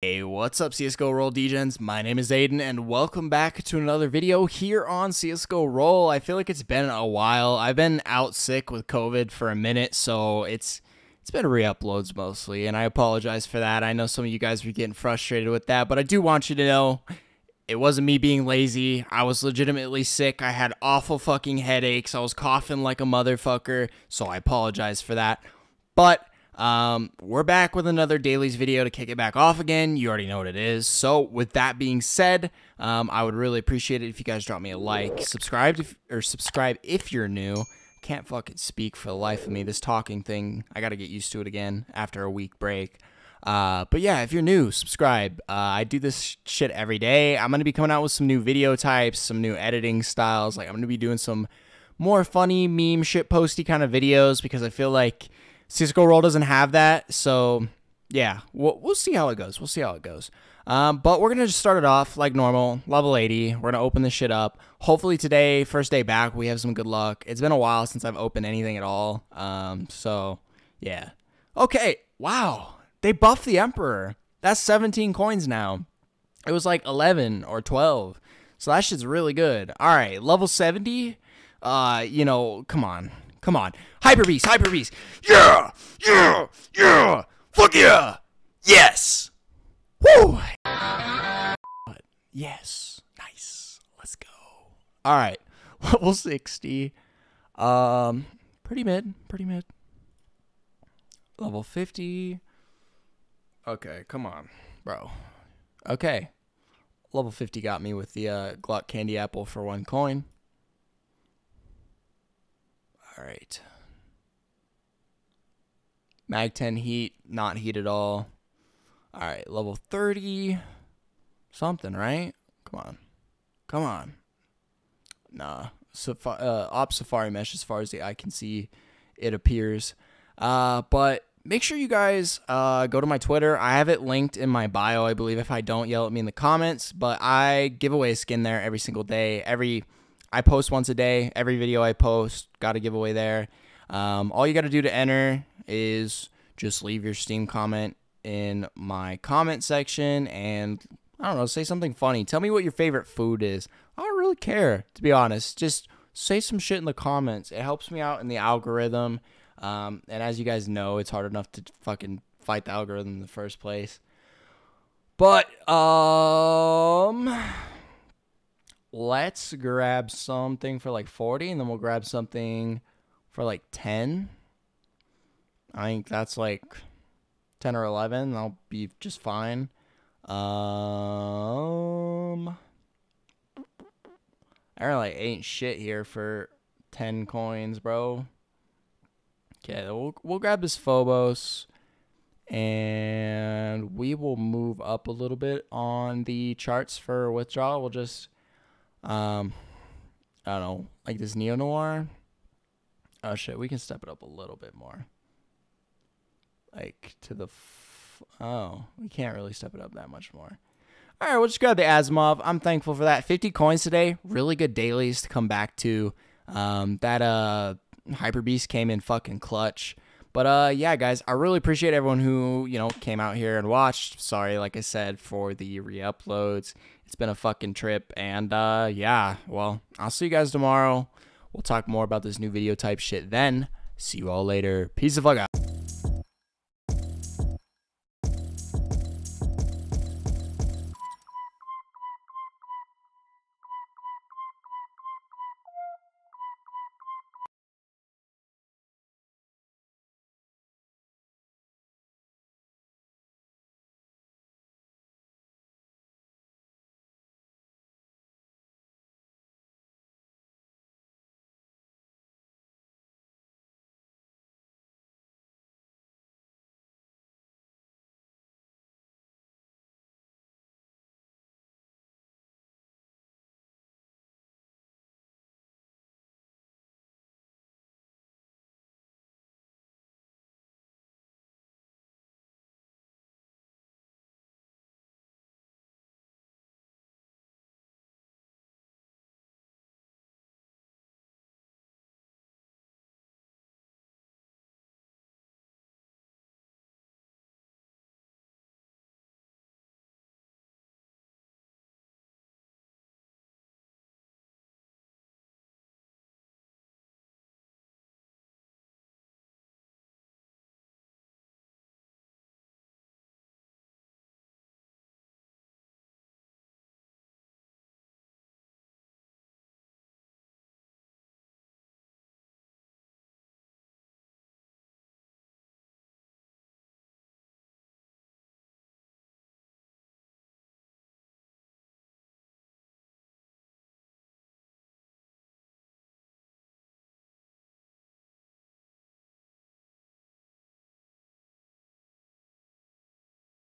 Hey, what's up CSGO Roll Dgens? My name is Aiden and welcome back to another video here on CSGO Roll. I feel like it's been a while. I've been out sick with COVID for a minute, so it's it's been re-uploads mostly, and I apologize for that. I know some of you guys were getting frustrated with that, but I do want you to know it wasn't me being lazy. I was legitimately sick. I had awful fucking headaches. I was coughing like a motherfucker, so I apologize for that. But um, we're back with another dailies video to kick it back off again. You already know what it is. So with that being said, um, I would really appreciate it if you guys drop me a like, subscribe if, or subscribe if you're new. Can't fucking speak for the life of me. This talking thing, I got to get used to it again after a week break. Uh, but yeah, if you're new, subscribe. Uh, I do this shit every day. I'm gonna be coming out with some new video types, some new editing styles. Like I'm gonna be doing some more funny meme shit posty kind of videos because I feel like CSGO Roll doesn't have that, so yeah, we'll, we'll see how it goes. We'll see how it goes. Um, but we're gonna just start it off like normal, level 80. We're gonna open this shit up. Hopefully today, first day back, we have some good luck. It's been a while since I've opened anything at all. Um, so yeah. Okay. Wow. They buffed the Emperor. That's 17 coins now. It was like 11 or 12. So that shit's really good. All right, level 70. Uh, you know, come on. Come on. Hyper Beast, Hyper Beast. Yeah! Yeah! Yeah! Fuck yeah! Yes! Woo! Yes. Nice. Let's go. All right. Level 60. Um pretty mid, pretty mid. Level 50. Okay, come on, bro. Okay. Level 50 got me with the uh, Glock Candy Apple for one coin. All right. MAC-10 heat, not heat at all. All right, level 30. Something, right? Come on. Come on. Nah. Safa- uh, Op Safari Mesh, as far as the eye can see, it appears. Uh, but make sure you guys uh, go to my Twitter. I have it linked in my bio, I believe. If I don't, yell at me in the comments. But I give away a skin there every single day. Every I post once a day. Every video I post, got a giveaway there. Um, all you got to do to enter is just leave your Steam comment in my comment section and I don't know, say something funny. Tell me what your favorite food is. I don't really care, to be honest. Just say some shit in the comments. It helps me out in the algorithm. Um, and as you guys know, it's hard enough to fucking fight the algorithm in the first place. But um let's grab something for like 40 and then we'll grab something for like 10. I think that's like 10 or 11. I'll be just fine. Um I really ain't shit here for 10 coins, bro. Okay, we'll, we'll grab this Phobos and we will move up a little bit on the charts for withdrawal. We'll just um, I don't know, like this neo noir. Oh shit, we can step it up a little bit more. Like to the, f- oh, we can't really step it up that much more. All right, we'll just grab the Asimov. I'm thankful for that. 50 coins today. Really good dailies to come back to. Um, that uh, Hyper Beast came in fucking clutch. But uh, yeah, guys, I really appreciate everyone who you know came out here and watched. Sorry, like I said, for the re-uploads. It's been a fucking trip, and uh, yeah, well, I'll see you guys tomorrow. We'll talk more about this new video type shit then. See you all later. Peace the fuck out.